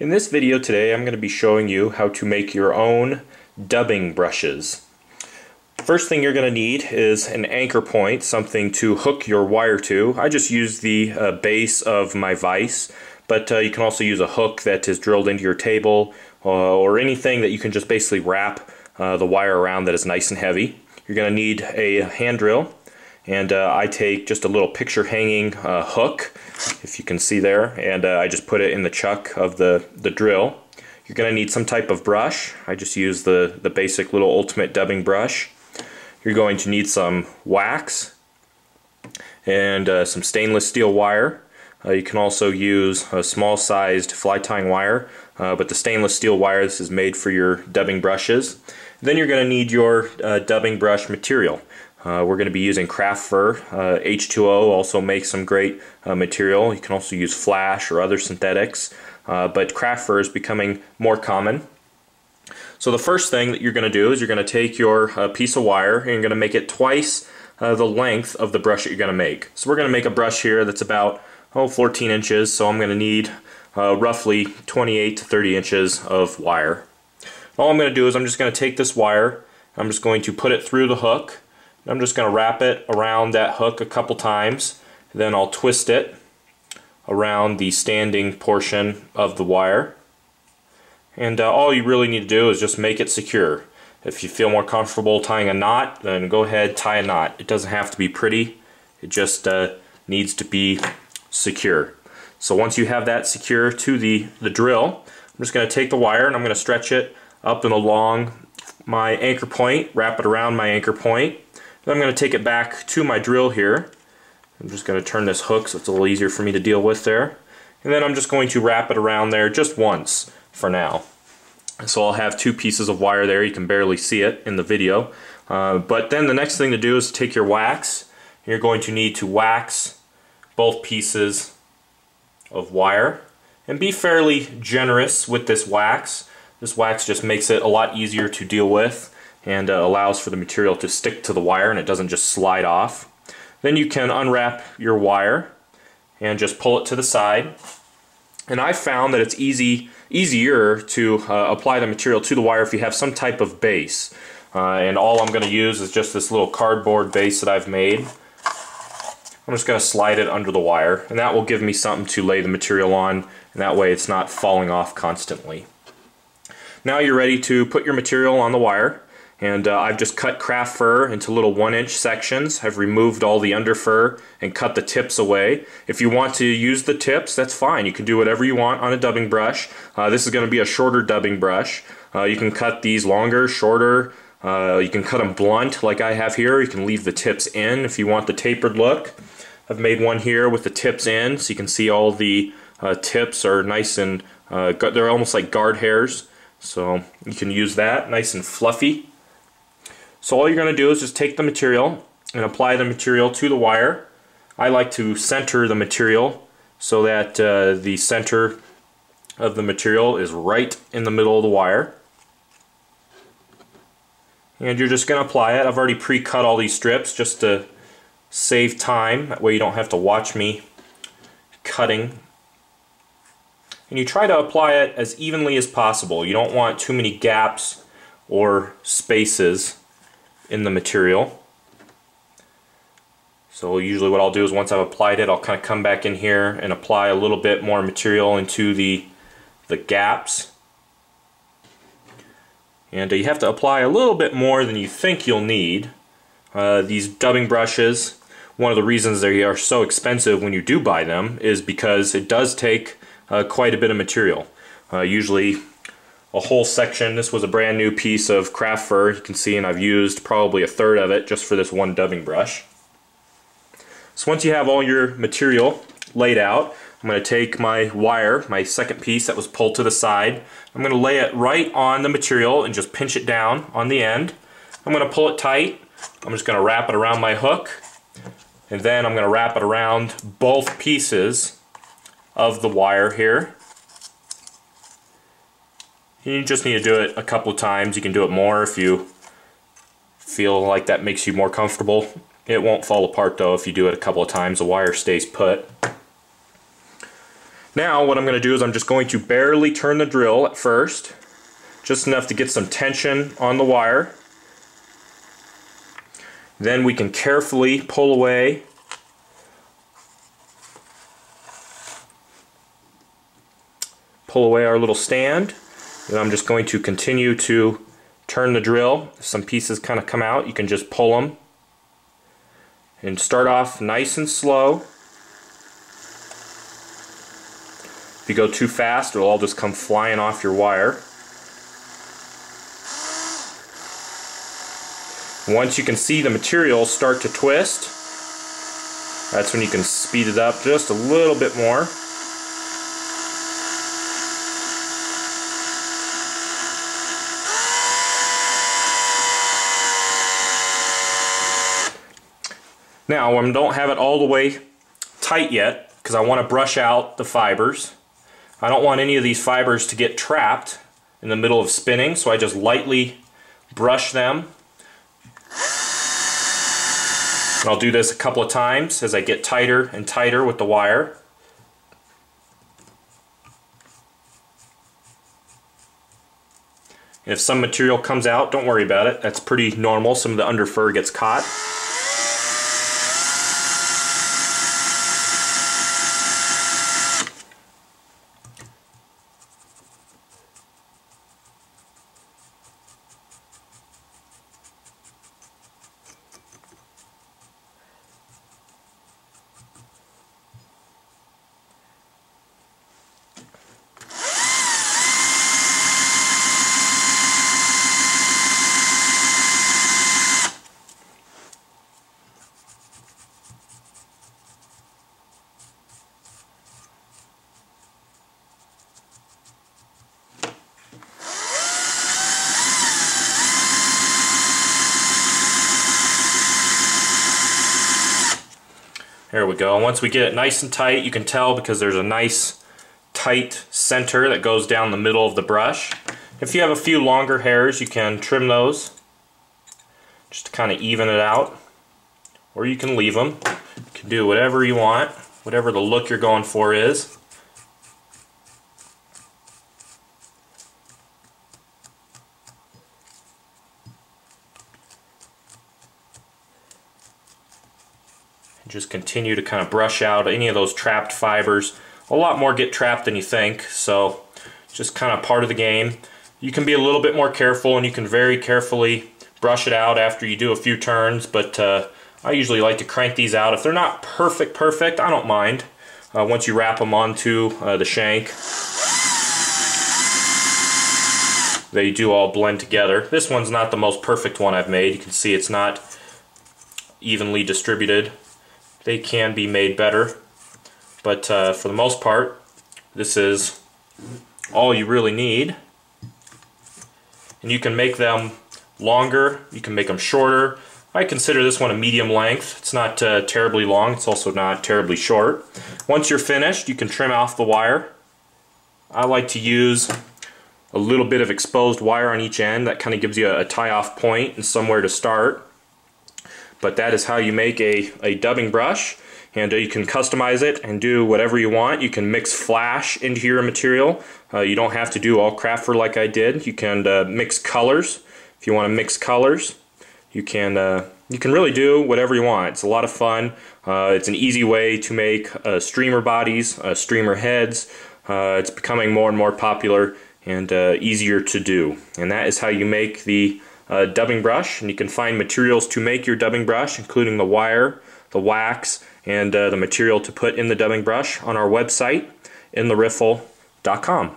In this video today I'm going to be showing you how to make your own dubbing brushes. First thing you're going to need is an anchor point, something to hook your wire to. I just use the uh, base of my vise, but uh, you can also use a hook that is drilled into your table uh, or anything that you can just basically wrap uh, the wire around that is nice and heavy. You're going to need a hand drill and uh, I take just a little picture hanging uh, hook if you can see there and uh, I just put it in the chuck of the the drill. You're gonna need some type of brush. I just use the the basic little ultimate dubbing brush. You're going to need some wax and uh, some stainless steel wire. Uh, you can also use a small sized fly tying wire uh, but the stainless steel wire this is made for your dubbing brushes. Then you're going to need your dubbing brush material uh, we're going to be using craft fur. Uh, H2O also makes some great uh, material. You can also use flash or other synthetics, uh, but craft fur is becoming more common. So the first thing that you're going to do is you're going to take your uh, piece of wire and you're going to make it twice uh, the length of the brush that you're going to make. So we're going to make a brush here that's about oh 14 inches, so I'm going to need roughly 28 to 30 inches of wire. All I'm going to do is I'm just going to take this wire, I'm just going to put it through the hook, I'm just going to wrap it around that hook a couple times. Then I'll twist it around the standing portion of the wire. And uh, all you really need to do is just make it secure. If you feel more comfortable tying a knot, then go ahead, tie a knot. It doesn't have to be pretty. It just uh, needs to be secure. So once you have that secure to the, the drill, I'm just going to take the wire and I'm going to stretch it up and along my anchor point, wrap it around my anchor point, then I'm going to take it back to my drill here. I'm just going to turn this hook so it's a little easier for me to deal with there. And then I'm just going to wrap it around there just once for now. So I'll have two pieces of wire there. You can barely see it in the video. Uh, but then the next thing to do is take your wax. You're going to need to wax both pieces of wire. And be fairly generous with this wax. This wax just makes it a lot easier to deal with and uh, allows for the material to stick to the wire and it doesn't just slide off. Then you can unwrap your wire and just pull it to the side. And I found that it's easy, easier to uh, apply the material to the wire if you have some type of base. Uh, and all I'm going to use is just this little cardboard base that I've made. I'm just going to slide it under the wire and that will give me something to lay the material on and that way it's not falling off constantly. Now you're ready to put your material on the wire and uh, I've just cut craft fur into little one inch sections. I've removed all the under fur and cut the tips away. If you want to use the tips, that's fine. You can do whatever you want on a dubbing brush. Uh, this is going to be a shorter dubbing brush. Uh, you can cut these longer, shorter. Uh, you can cut them blunt like I have here. You can leave the tips in if you want the tapered look. I've made one here with the tips in so you can see all the uh, tips are nice and uh, they're almost like guard hairs. So you can use that, nice and fluffy. So all you're going to do is just take the material and apply the material to the wire. I like to center the material so that uh, the center of the material is right in the middle of the wire. And you're just going to apply it. I've already pre-cut all these strips just to save time. That way you don't have to watch me cutting. And you try to apply it as evenly as possible. You don't want too many gaps or spaces in the material. So usually what I'll do is once I've applied it, I'll kind of come back in here and apply a little bit more material into the, the gaps. And uh, you have to apply a little bit more than you think you'll need. Uh, these dubbing brushes, one of the reasons they are so expensive when you do buy them is because it does take uh, quite a bit of material. Uh, usually a whole section. This was a brand new piece of craft fur, you can see, and I've used probably a third of it just for this one dubbing brush. So once you have all your material laid out, I'm going to take my wire, my second piece that was pulled to the side, I'm going to lay it right on the material and just pinch it down on the end. I'm going to pull it tight. I'm just going to wrap it around my hook and then I'm going to wrap it around both pieces of the wire here. You just need to do it a couple of times. You can do it more if you feel like that makes you more comfortable. It won't fall apart though if you do it a couple of times. The wire stays put. Now what I'm going to do is I'm just going to barely turn the drill at first, just enough to get some tension on the wire. Then we can carefully pull away pull away our little stand. And I'm just going to continue to turn the drill. If some pieces kind of come out, you can just pull them. And start off nice and slow. If you go too fast, it'll all just come flying off your wire. Once you can see the material start to twist, that's when you can speed it up just a little bit more. Now, I don't have it all the way tight yet because I want to brush out the fibers. I don't want any of these fibers to get trapped in the middle of spinning, so I just lightly brush them. And I'll do this a couple of times as I get tighter and tighter with the wire. If some material comes out, don't worry about it. That's pretty normal. Some of the under fur gets caught. We go. Once we get it nice and tight, you can tell because there's a nice tight center that goes down the middle of the brush. If you have a few longer hairs, you can trim those just to kind of even it out. Or you can leave them. You can do whatever you want, whatever the look you're going for is. Just continue to kind of brush out any of those trapped fibers. A lot more get trapped than you think, so just kind of part of the game. You can be a little bit more careful and you can very carefully brush it out after you do a few turns, but uh, I usually like to crank these out. If they're not perfect, perfect, I don't mind. Uh, once you wrap them onto uh, the shank, they do all blend together. This one's not the most perfect one I've made. You can see it's not evenly distributed they can be made better. But uh, for the most part, this is all you really need. And you can make them longer, you can make them shorter. I consider this one a medium length. It's not uh, terribly long, it's also not terribly short. Once you're finished, you can trim off the wire. I like to use a little bit of exposed wire on each end. That kind of gives you a, a tie-off point and somewhere to start but that is how you make a, a dubbing brush and uh, you can customize it and do whatever you want. You can mix flash into your material. Uh, you don't have to do all craft fur like I did. You can uh, mix colors if you want to mix colors. You can uh, you can really do whatever you want. It's a lot of fun. Uh, it's an easy way to make uh, streamer bodies, streamer heads. it's becoming more and more popular and easier to do. And that is how you make the uh, dubbing brush, and you can find materials to make your dubbing brush, including the wire, the wax, and uh, the material to put in the dubbing brush on our website, intheriffle.com.